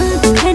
可不可